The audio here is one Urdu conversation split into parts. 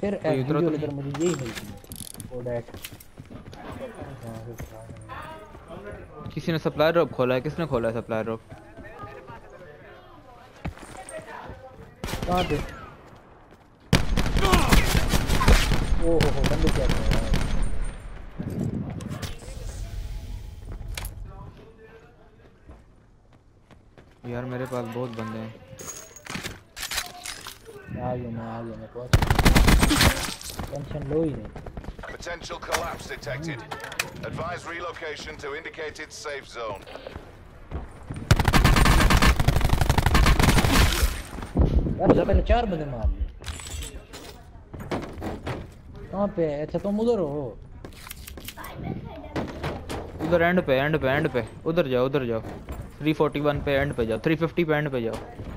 پھر ویڈیو تو ادھر مجھے یہی وہ ڈیٹ کسی نے سپلائی ڈراپ کھولا ہے؟ کس نے کھولا ہے سپلائی ڈراپ کہاں پہ او ہو ہو بندے کیا کر رہے ہیں؟ یار میرے پاس بہت بندے ہیں۔ گیا میں پہنچ ٹینشن لو ہی نہیں Potential collapse detected. Advise relocation to indicated safe zone. یار جب پہلے چار بندے مار لیے کہاں پہ اچھا تم ادھر ہو ادھر اینڈ پہ اینڈ پہ اینڈ پہ ادھر جاؤ ادھر جاؤ 341 پہ اینڈ پہ جاؤ 350 پہ اینڈ پہ جاؤ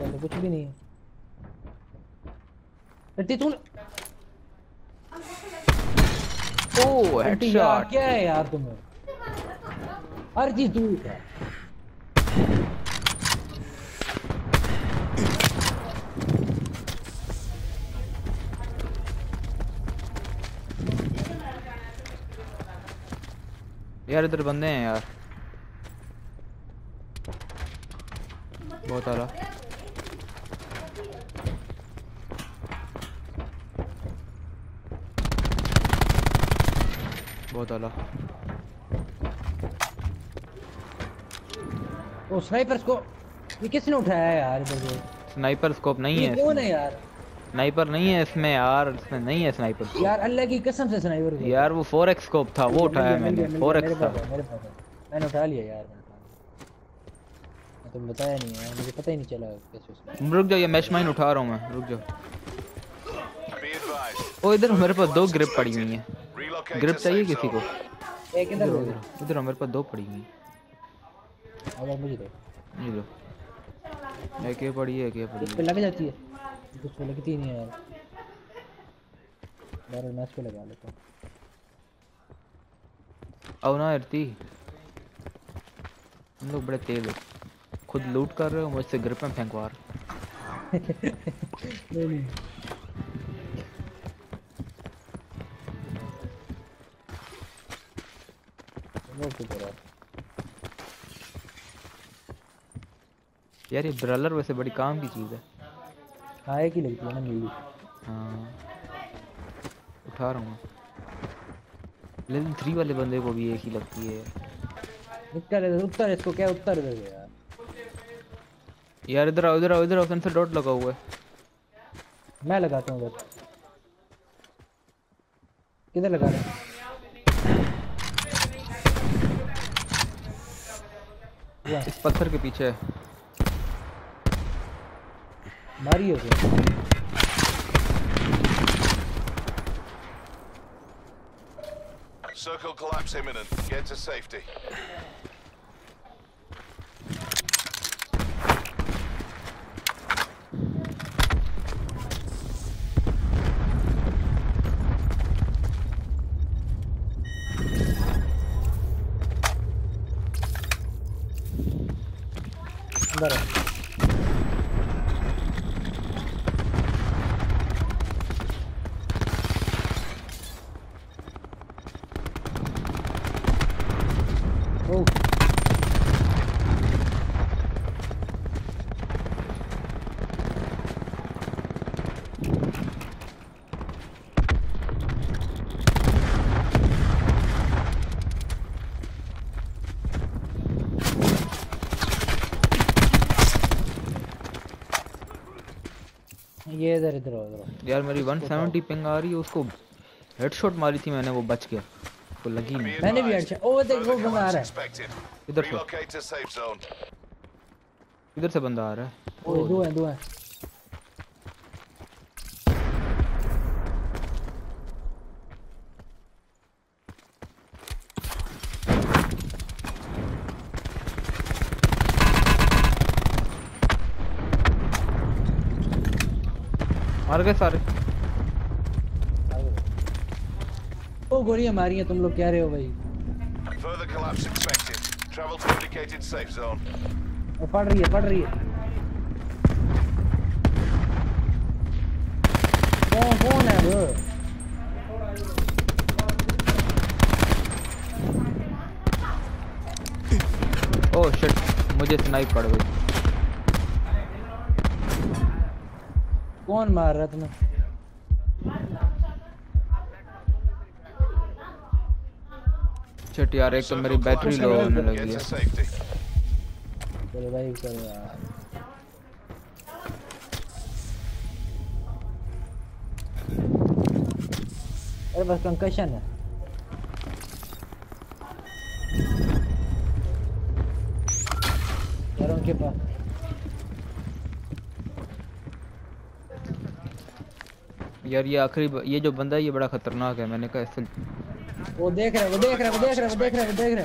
ادھر تو کچھ بھی نہیں ہے۔ رتی تو او ہیڈ شاٹ کیا ہے یار تمہیں؟ ہر چیز دور ہے۔ یار ادھر بندے ہیں یار۔ بہت اعلیٰ۔ بہت اعلیٰ۔ وہ سنائپرز کو یہ کس نے اٹھایا ہے یار ادھر سنائپر سکوپ نہیں ہے کون ہے یار؟ سنائپر نہیں ہے اس میں یار اس میں نہیں ہے سنائپر۔ یار اللہ کی قسم سے سنائپر یار وہ فور ایکس سکوپ تھا وہ اٹھایا میں نے فور ایکس تھا۔ میرے پاس۔ ہے میں نے اٹھا لیا یار میں تم بتایا نہیں یار مجھے پتہ ہی نہیں چلا کیسے رک جاؤ یہ میش مائن اٹھا رہا ہوں میں۔ رک جاؤ. او ادھر میرے پاس دو گرپ پڑی ہوئی ہیں۔ گرپ چاہیے کسی کو. ایک ادھر ادھر میرے پاس دو پڑی ہوئی ہیں۔ اگر مجھے دو۔ یہ لو۔ ایک یہ پڑی ہے ایک یہ پڑی اس ہے۔ پہ لگ جاتی ہے۔ اس پہ لگتی نہیں ہے۔ بہرحال میں اس پہ لگا لیتا ہوں۔ او نا ارتی۔ ہم لوگ بڑے تیز ہو خود لوٹ کر رہے ہو مجھ سے گرپ میں پھینکوا رہے وہ رہا ہے یار یہ برالر ویسے بڑی کام کی چیز ہے ایک ہی لگتی ہے نا میری ہاں اٹھا رہا ہوں لیکن تھری والے بندے کو بھی ایک ہی لگتی ہے اتر اتر اس کو کیا اتر سے یار یار ادھر آؤ ادھر آؤ ادھر آؤ سینسر ڈاٹ لگا ہوا ہے میں لگاتا ہوں ادھر کدھر لگا رہے ہیں اس پتھر کے پیچھے ماری ہو گیا Circle collapse imminent. Get to safety. اندر ہے یہ ادھر ادھر ادھر یار میری 170 پنگ آ رہی ہے اس کو ہیڈ شاٹ ماری تھی میں نے وہ بچ گیا کو لگی نہیں میں نے بھی. ہیڈ او دیکھ وہ بندہ آ رہا ہے. ادھر سے. ادھر سے بندہ آ رہا ہے دو ہیں دو ہیں مر گئے سارے۔ وہ گولیاں ماری ہیں تم لوگ کہہ رہے ہو بھائی۔ Further collapse expected. Travel to indicated safe zone. پڑ رہی ہے پڑ رہی ہے۔ کون کون ہے؟ وہ او شٹ مجھے پڑ گئی۔ کون مار رہا تمہیں شٹ یار ایک تو میری بیٹری لو ہونے. لگی ہے. چلو بھائی کرو یار ارے بس کنکشن ہے یار ان کے پاس یار یہ آخری ب- یہ جو بندہ ہے یہ بڑا خطرناک ہے میں نے کہا اس سے وہ دیکھ رہے وہ دیکھ رہے وہ دیکھ رہے وہ دیکھ رہے وہ دیکھ رہے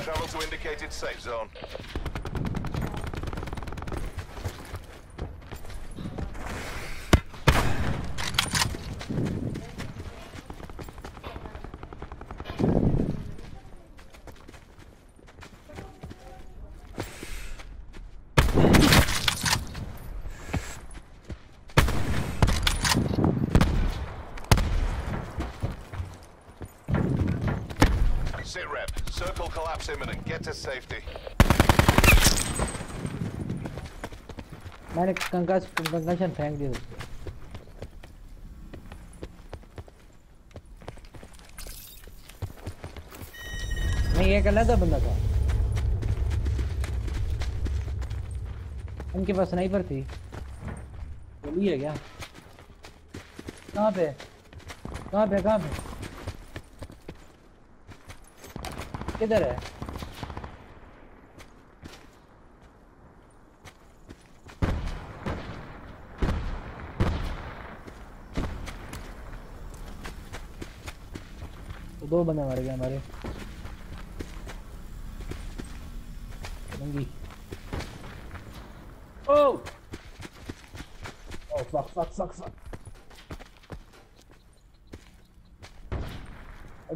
Sit rep. Circle collapse imminent. Get to safety. میں نے کنکش کنکشن پھینک دیا اس پہ نہیں ایک علیحدہ بندہ تھا ان کے پاس سنائپر تھی گولی کیا کہاں پہ کہاں پہ کہاں پہ کدھر ہے؟ دو بندے مر گئے ہمارے۔ منگی او او فک فک فک فک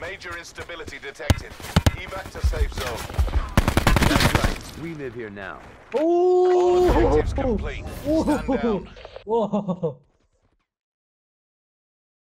Major instability detected. Evac to safe zone. That's right. We live here now. Oh! All objectives complete. Stand down. Whoa.